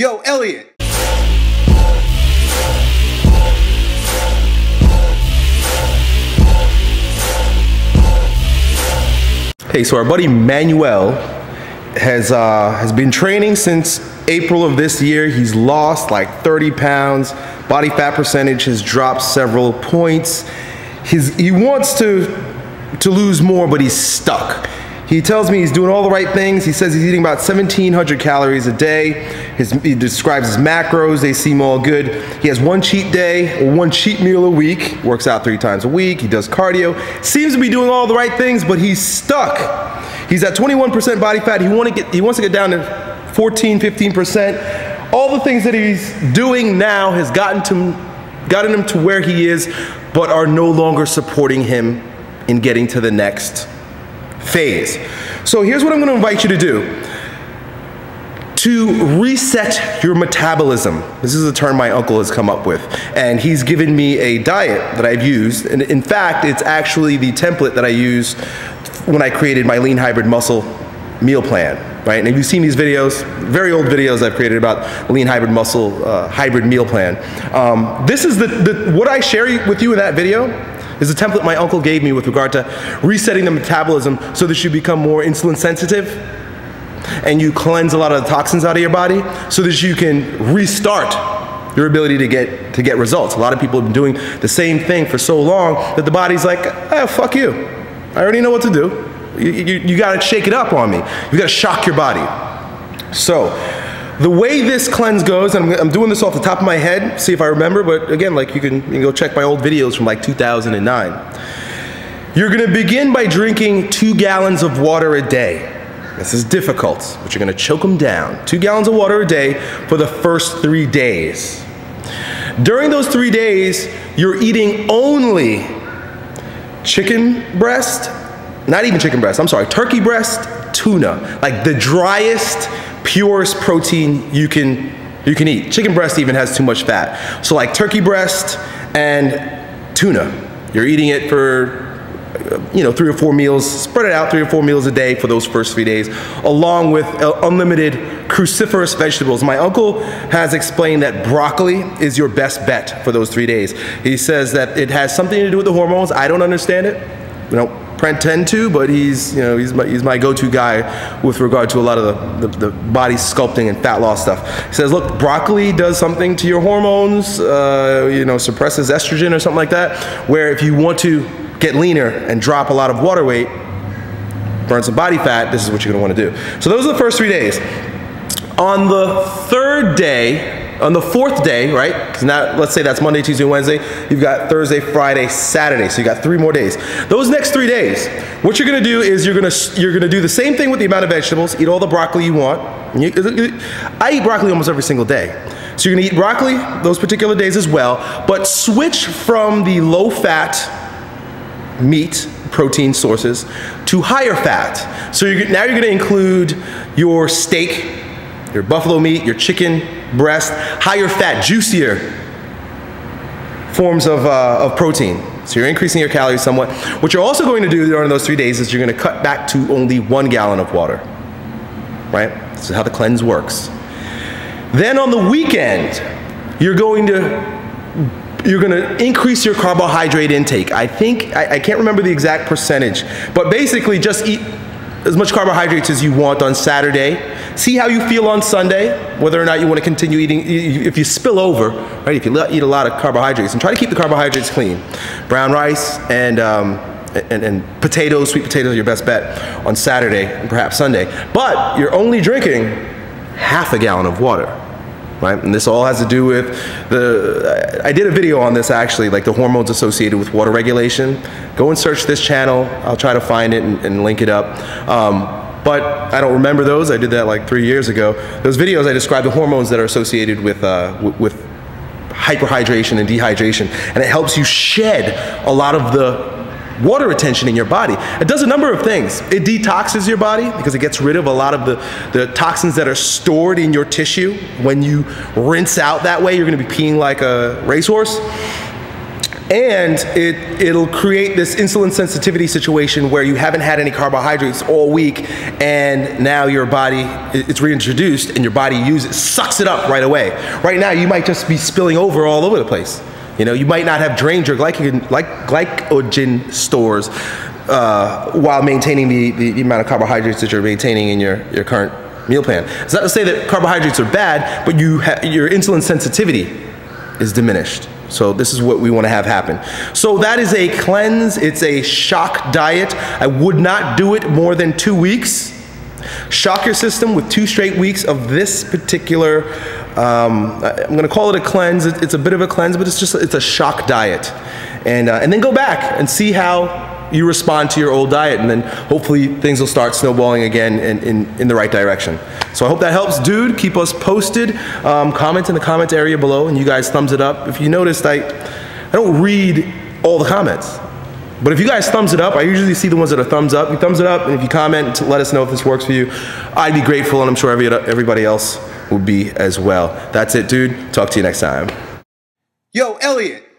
Yo, Elliott. Hey, so our buddy Manuel has uh, has been training since April of this year. He's lost like 30 pounds. Body fat percentage has dropped several points. His, he wants to to lose more, but he's stuck. He tells me he's doing all the right things. He says he's eating about 1,700 calories a day. His, he describes his macros, they seem all good. He has one cheat day, one cheat meal a week, works out three times a week, he does cardio. Seems to be doing all the right things, but he's stuck. He's at 21% body fat. He, want to get, he wants to get down to 14, 15%. All the things that he's doing now has gotten, to, gotten him to where he is, but are no longer supporting him in getting to the next phase. So here's what I'm gonna invite you to do. To reset your metabolism. This is a term my uncle has come up with. And he's given me a diet that I've used. And in fact, it's actually the template that I used when I created my lean hybrid muscle meal plan, right? And if you've seen these videos, very old videos I've created about lean hybrid muscle uh, hybrid meal plan. Um, this is the, the, what I share with you in that video is a template my uncle gave me with regard to resetting the metabolism so that you become more insulin sensitive and you cleanse a lot of the toxins out of your body so that you can restart your ability to get to get results. A lot of people have been doing the same thing for so long that the body's like, oh, fuck you. I already know what to do. You, you, you gotta shake it up on me. You gotta shock your body. So, the way this cleanse goes, I'm, I'm, doing this off the top of my head, see if I remember, but again, like you can, you can go check my old videos from like 2009. You're gonna begin by drinking two gallons of water a day. This is difficult, but you're gonna choke them down. Two gallons of water a day for the first three days. During those three days, you're eating only chicken breast, not even chicken breast, I'm sorry, turkey breast, tuna, like the driest, purest protein you can you can eat. Chicken breast even has too much fat. So like turkey breast and tuna. You're eating it for you know, three or four meals, spread it out three or four meals a day for those first three days, along with uh, unlimited cruciferous vegetables. My uncle has explained that broccoli is your best bet for those three days. He says that it has something to do with the hormones. I don't understand it. You know, pretend to, but he's you know he's my, he's my go-to guy with regard to a lot of the, the, the, body sculpting and fat loss stuff. He says, look, broccoli does something to your hormones, uh, you know, suppresses estrogen or something like that. Where if you want to get leaner and drop a lot of water weight, burn some body fat, this is what you're gonna want to do. So those are the first three days. On the third day, on the fourth day, right? Because now, let's say that's Monday, Tuesday, Wednesday. You've got Thursday, Friday, Saturday. So you got three more days. Those next three days, what you're gonna do is you're gonna you're gonna do the same thing with the amount of vegetables. Eat all the broccoli you want. I eat broccoli almost every single day. So you're gonna eat broccoli those particular days as well, but switch from the low fat meat protein sources to higher fat. So you're, now you're gonna include your steak, your buffalo meat, your chicken, breast, higher fat, juicier forms of, uh, of protein. So you're increasing your calories somewhat. What you're also going to do during those three days is you're going to cut back to only one gallon of water. Right? This is how the cleanse works. Then on the weekend, you're going to you're going to increase your carbohydrate intake. I think I, I can't remember the exact percentage, but basically just eat as much carbohydrates as you want on Saturday. See how you feel on Sunday, whether or not you want to continue eating. If you spill over, right, if you eat a lot of carbohydrates, and try to keep the carbohydrates clean. Brown rice and, um, and, and potatoes, sweet potatoes are your best bet on Saturday and perhaps Sunday. But you're only drinking half a gallon of water right? And this all has to do with the, I did a video on this actually, like the hormones associated with water regulation. Go and search this channel. I'll try to find it and, and link it up. Um, but I don't remember those. I did that like three years ago. Those videos, I described the hormones that are associated with, uh, with hyperhydration and dehydration. And it helps you shed a lot of the water retention in your body. It does a number of things. It detoxes your body because it gets rid of a lot of the, the toxins that are stored in your tissue. When you rinse out that way, you're gonna be peeing like a racehorse. and it it'll create this insulin sensitivity situation where you haven't had any carbohydrates all week and now your body it's reintroduced and your body uses sucks it up right away right now you might just be spilling over all over the place you know you might not have drained your glycogen like glycogen stores uh, while maintaining the, the, the amount of carbohydrates that you're maintaining in your, your current meal plan it's not to say that carbohydrates are bad but you your insulin sensitivity is diminished so this is what we want to have happen. So that is a cleanse. It's a shock diet. I would not do it more than two weeks. Shock your system with two straight weeks of this particular, um, I'm to call it a cleanse. It's a bit of a cleanse, but it's just, it's a shock diet. And, uh, and then go back and see how you respond to your old diet, and then hopefully things will start snowballing again in, in, in the right direction. So I hope that helps, dude. Keep us posted. Um, comment in the comment area below, and you guys thumbs it up. If you noticed, I, I don't read all the comments. But if you guys thumbs it up, I usually see the ones that are thumbs up. You thumbs it up, and if you comment to let us know if this works for you, I'd be grateful, and I'm sure every, everybody else will be as well. That's it, dude. Talk to you next time. Yo, Elliott.